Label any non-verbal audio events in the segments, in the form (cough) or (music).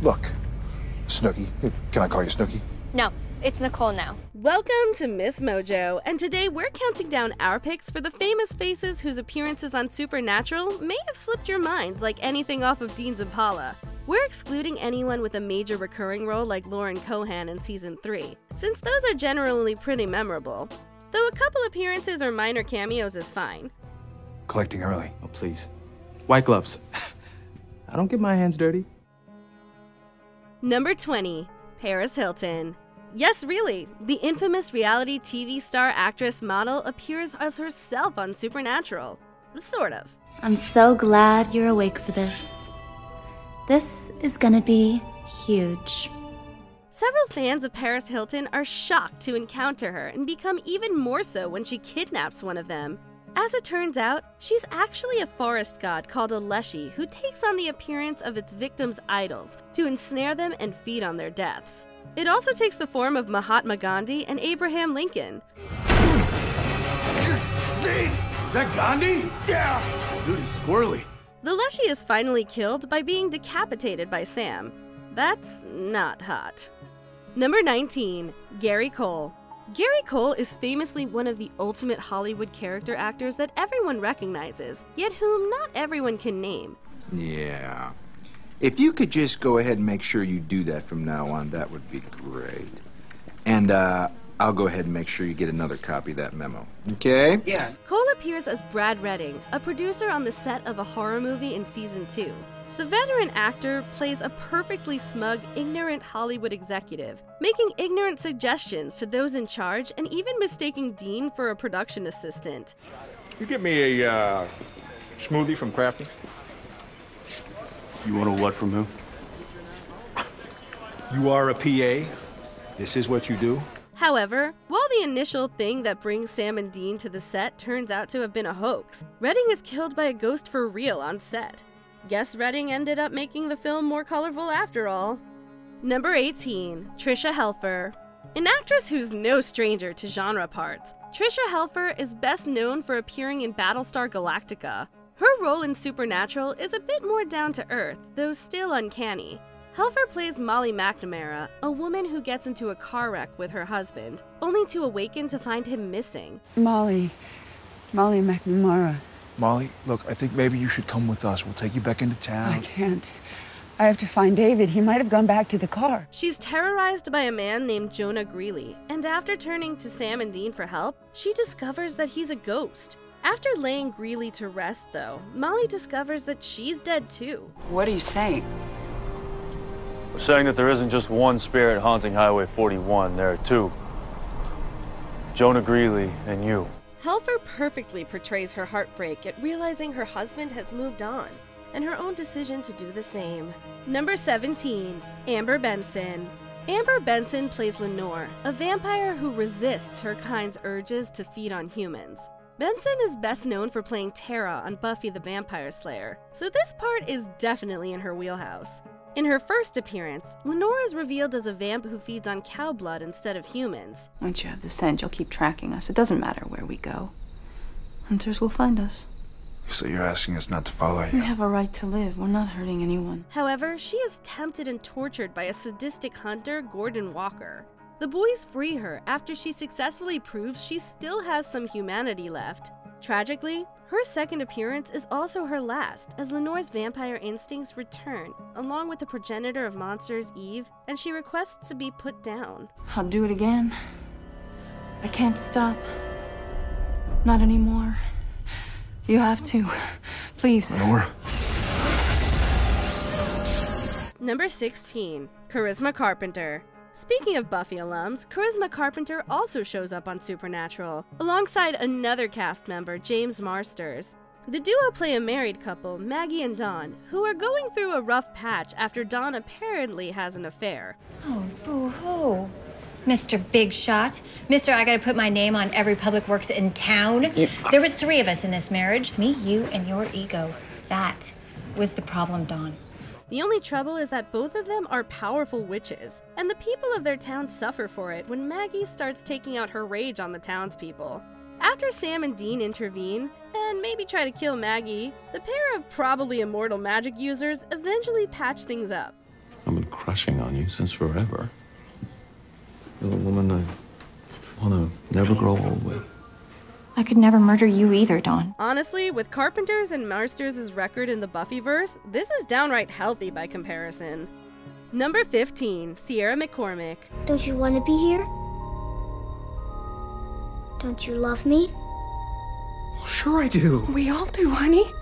Look, Snooki. Can I call you Snooki? No, it's Nicole now. Welcome to Ms. Mojo, and today we're counting down our picks for the famous faces whose appearances on Supernatural may have slipped your minds like anything off of Dean's Impala. We're excluding anyone with a major recurring role like Lauren Cohan in season 3, since those are generally pretty memorable. Though a couple appearances or minor cameos is fine. Collecting early. Oh, please. White gloves. (sighs) I don't get my hands dirty. Number 20, Paris Hilton. Yes, really, the infamous reality TV star actress model appears as herself on Supernatural. Sort of. I'm so glad you're awake for this. This is gonna be huge. Several fans of Paris Hilton are shocked to encounter her and become even more so when she kidnaps one of them. As it turns out, she's actually a forest god called a Leshy who takes on the appearance of its victims' idols to ensnare them and feed on their deaths. It also takes the form of Mahatma Gandhi and Abraham Lincoln. Dean! Is that Gandhi? Yeah! Dude, is squirrely. The Leshy is finally killed by being decapitated by Sam. That's not hot. Number 19, Gary Cole. Gary Cole is famously one of the ultimate Hollywood character actors that everyone recognizes, yet whom not everyone can name. Yeah. If you could just go ahead and make sure you do that from now on, that would be great. And uh, I'll go ahead and make sure you get another copy of that memo. Okay? Yeah. Cole appears as Brad Redding, a producer on the set of a horror movie in season 2. The veteran actor plays a perfectly smug, ignorant Hollywood executive, making ignorant suggestions to those in charge and even mistaking Dean for a production assistant. You get me a uh, smoothie from Crafty? You want a what from who? You are a PA? This is what you do? However, while the initial thing that brings Sam and Dean to the set turns out to have been a hoax, Redding is killed by a ghost for real on set. Guess Redding ended up making the film more colorful after all. Number 18, Tricia Helfer. An actress who's no stranger to genre parts, Tricia Helfer is best known for appearing in Battlestar Galactica. Her role in Supernatural is a bit more down to earth, though still uncanny. Helfer plays Molly McNamara, a woman who gets into a car wreck with her husband, only to awaken to find him missing. Molly. Molly McNamara. Molly, look, I think maybe you should come with us. We'll take you back into town. I can't. I have to find David. He might have gone back to the car. She's terrorized by a man named Jonah Greeley, and after turning to Sam and Dean for help, she discovers that he's a ghost. After laying Greeley to rest, though, Molly discovers that she's dead too. What are you saying? We're saying that there isn't just one spirit haunting Highway 41, there are two. Jonah Greeley and you. Helfer perfectly portrays her heartbreak at realizing her husband has moved on, and her own decision to do the same. Number 17, Amber Benson. Amber Benson plays Lenore, a vampire who resists her kind's urges to feed on humans. Benson is best known for playing Tara on Buffy the Vampire Slayer, so this part is definitely in her wheelhouse. In her first appearance, Lenore is revealed as a vamp who feeds on cow blood instead of humans. Once you have the scent, you'll keep tracking us. It doesn't matter where we go. Hunters will find us. So you're asking us not to follow you? We you? have a right to live. We're not hurting anyone. However, she is tempted and tortured by a sadistic hunter, Gordon Walker. The boys free her after she successfully proves she still has some humanity left. Tragically, her second appearance is also her last, as Lenore's vampire instincts return, along with the progenitor of monsters, Eve, and she requests to be put down. I'll do it again. I can't stop. Not anymore. You have to. Please. Lenore? Number 16, Charisma Carpenter. Speaking of Buffy alums, Charisma Carpenter also shows up on Supernatural, alongside another cast member, James Marsters. The duo play a married couple, Maggie and Don, who are going through a rough patch after Don apparently has an affair. Oh, boo hoo. Mr. Big Shot. Mister, I gotta put my name on every public works in town. There was three of us in this marriage. Me, you, and your ego. That was the problem, Don. The only trouble is that both of them are powerful witches, and the people of their town suffer for it when Maggie starts taking out her rage on the townspeople. After Sam and Dean intervene, and maybe try to kill Maggie, the pair of probably immortal magic users eventually patch things up. I've been crushing on you since forever. You're the woman I want to never grow old with. I could never murder you either, Don. Honestly, with Carpenter's and Marsters' record in the Buffyverse, this is downright healthy by comparison. Number 15, Sierra McCormick. Don't you want to be here? Don't you love me? Sure I do. We all do, honey.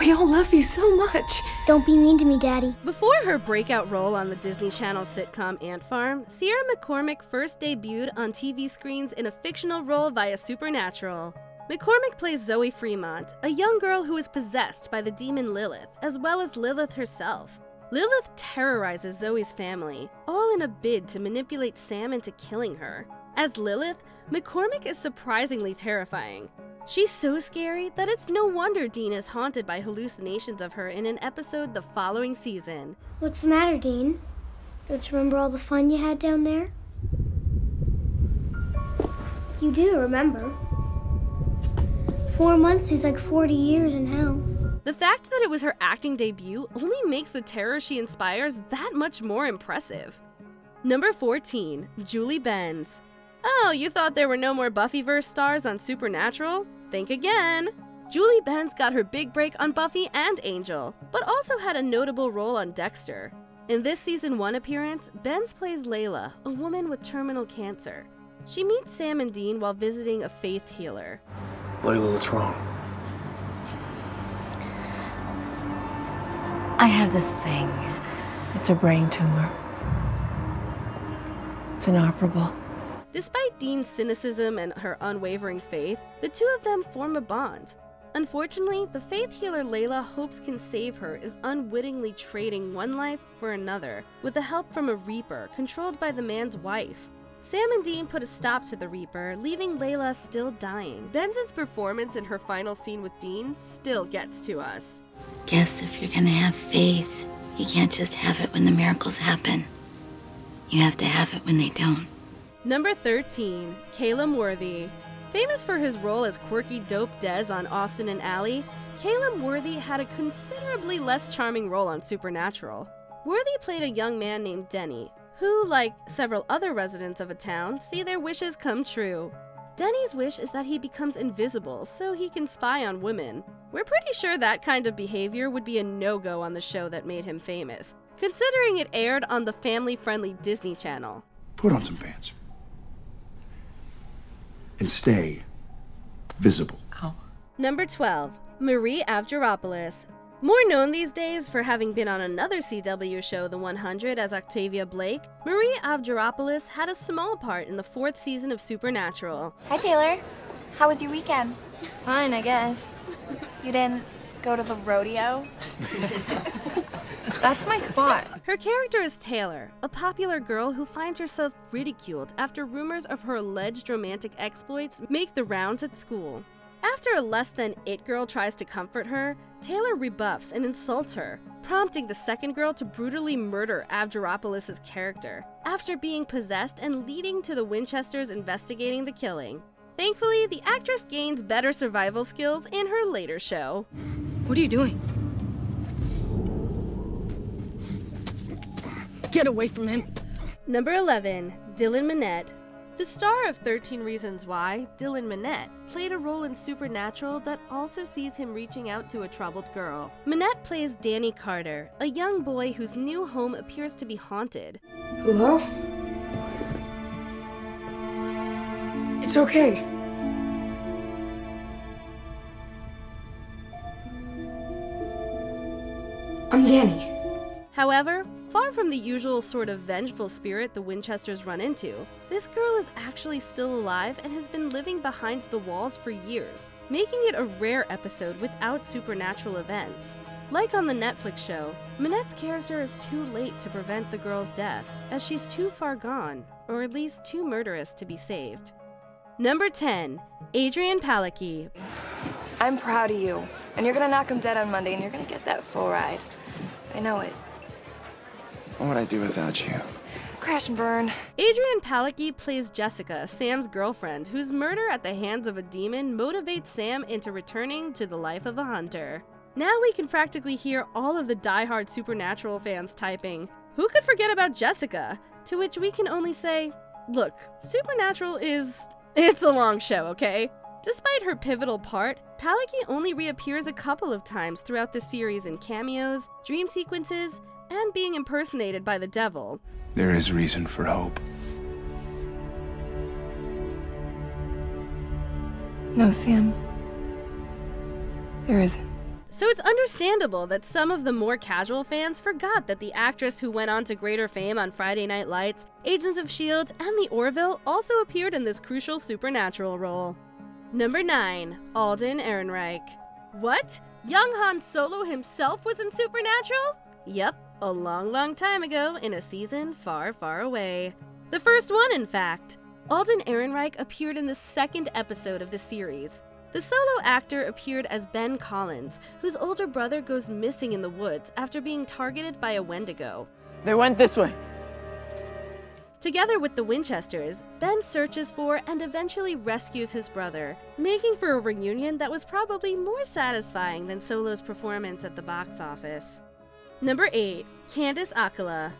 We all love you so much. Don't be mean to me, Daddy. Before her breakout role on the Disney Channel sitcom Ant Farm, Sierra McCormick first debuted on TV screens in a fictional role via Supernatural. McCormick plays Zoe Fremont, a young girl who is possessed by the demon Lilith, as well as Lilith herself. Lilith terrorizes Zoe's family, all in a bid to manipulate Sam into killing her. As Lilith, McCormick is surprisingly terrifying. She's so scary that it's no wonder Dean is haunted by hallucinations of her in an episode the following season. What's the matter, Dean? Don't you remember all the fun you had down there? You do remember. Four months is like 40 years in hell. The fact that it was her acting debut only makes the terror she inspires that much more impressive. Number 14, Julie Benz. Oh, you thought there were no more Buffyverse stars on Supernatural? Think again! Julie Benz got her big break on Buffy and Angel, but also had a notable role on Dexter. In this season 1 appearance, Benz plays Layla, a woman with terminal cancer. She meets Sam and Dean while visiting a faith healer. Layla, what's wrong? I have this thing. It's a brain tumor. It's inoperable. Despite Dean's cynicism and her unwavering faith, the two of them form a bond. Unfortunately, the faith healer Layla hopes can save her is unwittingly trading one life for another, with the help from a Reaper controlled by the man's wife. Sam and Dean put a stop to the Reaper, leaving Layla still dying. Benz's performance in her final scene with Dean still gets to us. Guess if you're gonna have faith, you can't just have it when the miracles happen. You have to have it when they don't. Number 13, Calum Worthy. Famous for his role as quirky dope Dez on Austin and Ally, Calum Worthy had a considerably less charming role on Supernatural. Worthy played a young man named Denny, who, like several other residents of a town, see their wishes come true. Denny's wish is that he becomes invisible so he can spy on women. We're pretty sure that kind of behavior would be a no go on the show that made him famous, considering it aired on the family friendly Disney Channel. Put on some pants. And stay visible. Oh. Number 12, Marie Avgeropoulos. More known these days for having been on another CW show, The 100, as Octavia Blake, Marie Avgeropoulos had a small part in the fourth season of Supernatural. Hi, Taylor. How was your weekend? Fine, I guess. You didn't go to the rodeo? (laughs) That's my spot. Her character is Taylor, a popular girl who finds herself ridiculed after rumors of her alleged romantic exploits make the rounds at school. After a less than it girl tries to comfort her, Taylor rebuffs and insults her, prompting the second girl to brutally murder Avgeropoulos' character, after being possessed and leading to the Winchesters investigating the killing. Thankfully, the actress gains better survival skills in her later show. What are you doing? Get away from him. Number 11, Dylan Minnette. The star of 13 Reasons Why, Dylan Minnette, played a role in Supernatural that also sees him reaching out to a troubled girl. Minnette plays Danny Carter, a young boy whose new home appears to be haunted. Hello? It's okay. I'm Danny. However, far from the usual sort of vengeful spirit the Winchesters run into, this girl is actually still alive and has been living behind the walls for years, making it a rare episode without supernatural events. Like on the Netflix show, Minnette's character is too late to prevent the girl's death, as she's too far gone, or at least too murderous to be saved. Number 10, Adrianne Palicki. I'm proud of you. And you're gonna knock him dead on Monday and you're gonna get that full ride. I know it. What would I do without you? Crash and burn. Adrianne Palicki plays Jessica, Sam's girlfriend, whose murder at the hands of a demon motivates Sam into returning to the life of a hunter. Now we can practically hear all of the die-hard Supernatural fans typing, Who could forget about Jessica? To which we can only say, look, Supernatural is. It's a long show, okay? Despite her pivotal part, Palicki only reappears a couple of times throughout the series in cameos, dream sequences, and being impersonated by the devil. There is reason for hope. No, Sam. There isn't. So it's understandable that some of the more casual fans forgot that the actress who went on to greater fame on Friday Night Lights, Agents of S.H.I.E.L.D., and The Orville also appeared in this crucial supernatural role. Number 9. Alden Ehrenreich. What? Young Han Solo himself was in Supernatural? Yep, a long, long time ago in a season far, far away. The first one, in fact. Alden Ehrenreich appeared in the second episode of the series. The solo actor appeared as Ben Collins, whose older brother goes missing in the woods after being targeted by a Wendigo. They went this way. Together with the Winchesters, Ben searches for and eventually rescues his brother, making for a reunion that was probably more satisfying than Solo's performance at the box office. Number 8. Candice Accola.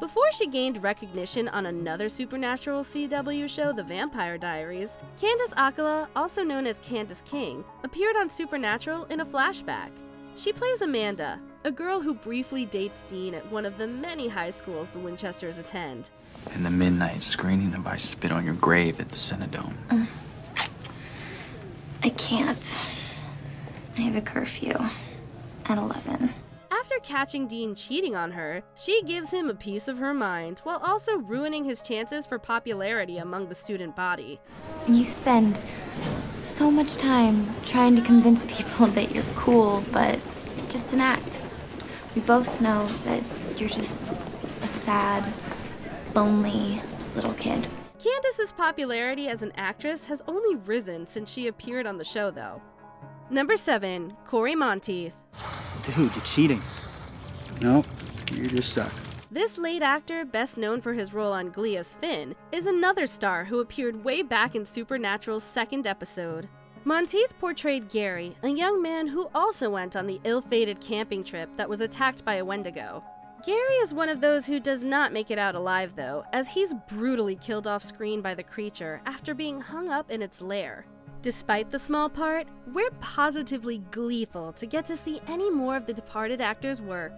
Before she gained recognition on another supernatural CW show, The Vampire Diaries, Candice Accola, also known as Candice King, appeared on Supernatural in a flashback. She plays Amanda, a girl who briefly dates Dean at one of the many high schools the Winchesters attend. In the midnight screening of I Spit on Your Grave at the Cinedome. Uh, I can't. I have a curfew at 11. After catching Dean cheating on her, she gives him a piece of her mind while also ruining his chances for popularity among the student body. You spend so much time trying to convince people (laughs) that you're cool, but it's just an act. We both know that you're just a sad, lonely little kid. Candice's popularity as an actress has only risen since she appeared on the show, though. Number 7. Cory Monteith. Dude, you're cheating. No, you just suck. This late actor, best known for his role on Glee as Finn, is another star who appeared way back in Supernatural's second episode. Monteith portrayed Gary, a young man who also went on the ill fated camping trip that was attacked by a Wendigo. Gary is one of those who does not make it out alive, though, as he's brutally killed off screen by the creature after being hung up in its lair. Despite the small part, we're positively gleeful to get to see any more of the departed actor's work.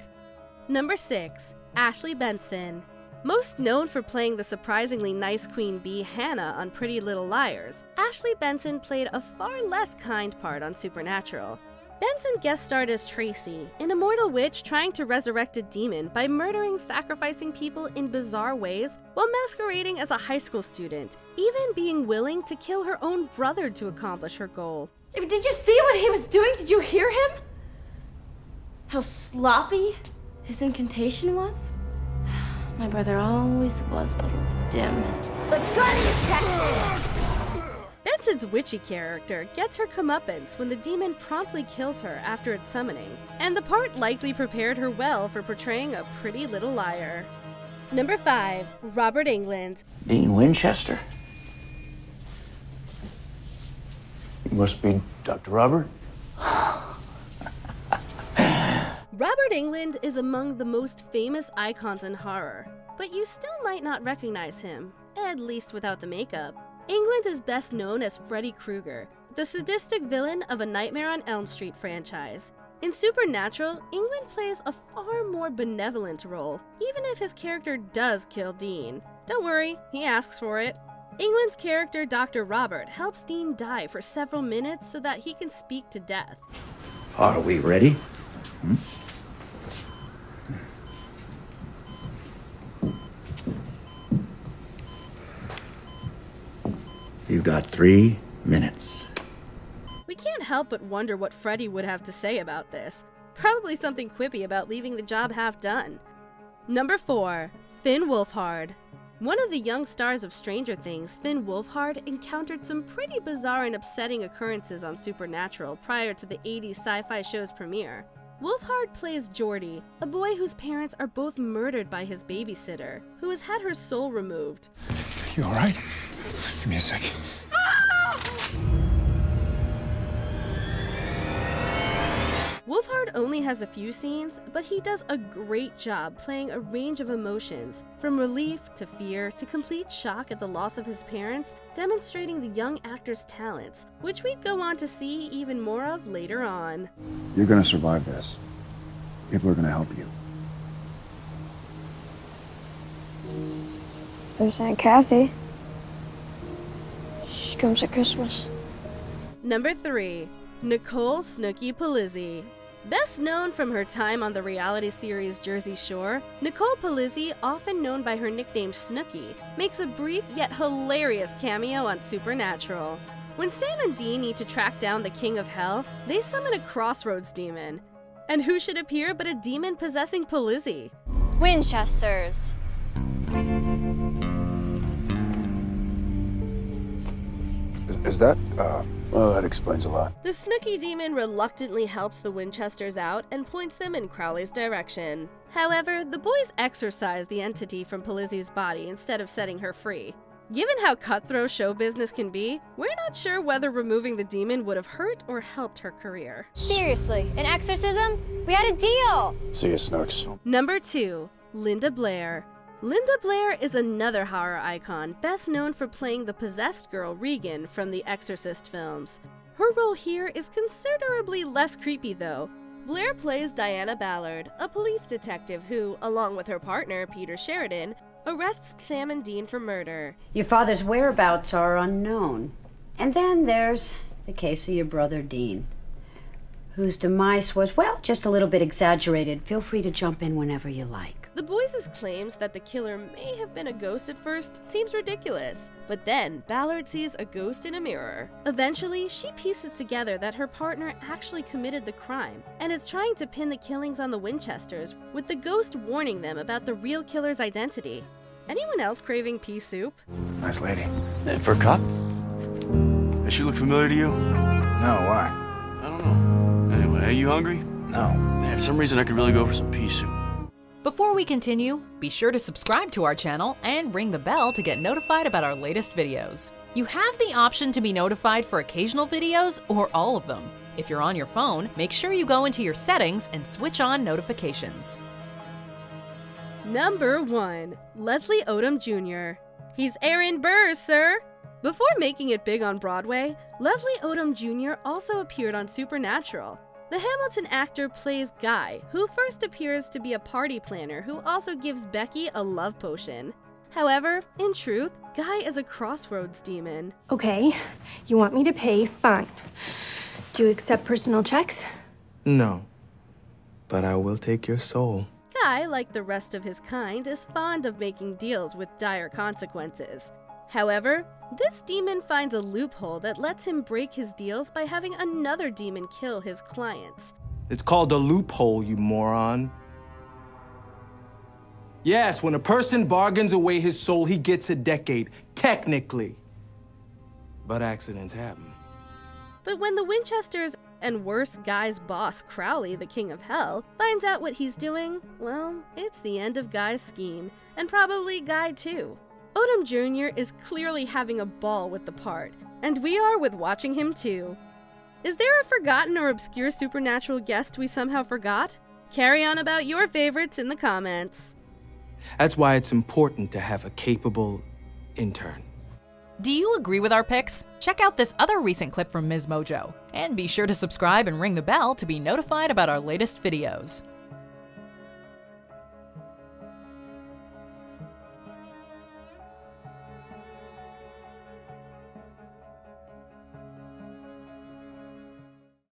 Number 6. Ashley Benson. Most known for playing the surprisingly nice Queen Bee Hannah on Pretty Little Liars, Ashley Benson played a far less kind part on Supernatural. Benson guest starred as Tracy, an immortal witch trying to resurrect a demon by murdering, sacrificing people in bizarre ways while masquerading as a high school student, even being willing to kill her own brother to accomplish her goal. Did you see what he was doing? Did you hear him? How sloppy his incantation was? My brother always was a little dim. The gun is Benson's witchy character gets her comeuppance when the demon promptly kills her after its summoning, and the part likely prepared her well for portraying a pretty little liar. Number 5. Robert Englund. Dean Winchester? You must be Dr. Robert? (sighs) (sighs) Robert Englund is among the most famous icons in horror, but you still might not recognize him, at least without the makeup. Englund is best known as Freddy Krueger, the sadistic villain of a Nightmare on Elm Street franchise. In Supernatural, Englund plays a far more benevolent role, even if his character does kill Dean. Don't worry, he asks for it. Englund's character, Dr. Robert, helps Dean die for several minutes so that he can speak to death. Are we ready? Hmm? You've got three minutes. We can't help but wonder what Freddy would have to say about this. Probably something quippy about leaving the job half done. Number 4. Finn Wolfhard. One of the young stars of Stranger Things, Finn Wolfhard encountered some pretty bizarre and upsetting occurrences on Supernatural prior to the 80s sci fi show's premiere. Wolfhard plays Jordy, a boy whose parents are both murdered by his babysitter, who has had her soul removed. You alright? Give me a sec. Ah! Wolfhard only has a few scenes, but he does a great job playing a range of emotions, from relief to fear to complete shock at the loss of his parents, demonstrating the young actor's talents, which we'd go on to see even more of later on. You're gonna survive this. People are gonna help you. There's Aunt Kathy. She comes at Christmas. Number 3. Nicole Snooki Polizzi. Best known from her time on the reality series Jersey Shore, Nicole Polizzi, often known by her nickname Snooki, makes a brief yet hilarious cameo on Supernatural. When Sam and Dean need to track down the King of Hell, they summon a crossroads demon. And who should appear but a demon possessing Polizzi? Winchesters. Is, is that, uh, well, that explains a lot. The Snooki demon reluctantly helps the Winchesters out and points them in Crowley's direction. However, the boys exorcise the entity from Polizzi's body instead of setting her free. Given how cutthroat show business can be, we're not sure whether removing the demon would have hurt or helped her career. Seriously, an exorcism? We had a deal! See you, Snooks. Number 2. Linda Blair. Linda Blair is another horror icon, best known for playing the possessed girl Regan from the Exorcist films. Her role here is considerably less creepy though. Blair plays Diana Ballard, a police detective who, along with her partner Peter Sheridan, arrests Sam and Dean for murder. Your father's whereabouts are unknown. And then there's the case of your brother Dean, whose demise was, well, just a little bit exaggerated. Feel free to jump in whenever you like. The boys' claims that the killer may have been a ghost at first seems ridiculous, but then Ballard sees a ghost in a mirror. Eventually, she pieces together that her partner actually committed the crime and is trying to pin the killings on the Winchesters, with the ghost warning them about the real killer's identity. Anyone else craving pea soup? Nice lady. Hey, for a cop? Does she look familiar to you? No, why? I don't know. Anyway, are you hungry? No. Man, for some reason, I could really go for some pea soup. Before we continue, be sure to subscribe to our channel and ring the bell to get notified about our latest videos. You have the option to be notified for occasional videos or all of them. If you're on your phone, make sure you go into your settings and switch on notifications. Number 1. Leslie Odom Jr. He's Aaron Burr, sir! Before making it big on Broadway, Leslie Odom Jr. also appeared on Supernatural. The Hamilton actor plays Guy, who first appears to be a party planner who also gives Becky a love potion. However, in truth, Guy is a crossroads demon. Okay, you want me to pay? Fine. Do you accept personal checks? No. But I will take your soul. Guy, like the rest of his kind, is fond of making deals with dire consequences. However, this demon finds a loophole that lets him break his deals by having another demon kill his clients. It's called a loophole, you moron. Yes, when a person bargains away his soul, he gets a decade, technically. But accidents happen. But when the Winchesters and worse Guy's boss, Crowley, the King of Hell, finds out what he's doing, well, it's the end of Guy's scheme, and probably Guy too. Odom Jr. is clearly having a ball with the part, and we are with watching him too. Is there a forgotten or obscure supernatural guest we somehow forgot? Carry on about your favorites in the comments. That's why it's important to have a capable intern. Do you agree with our picks? Check out this other recent clip from Ms. Mojo, and be sure to subscribe and ring the bell to be notified about our latest videos.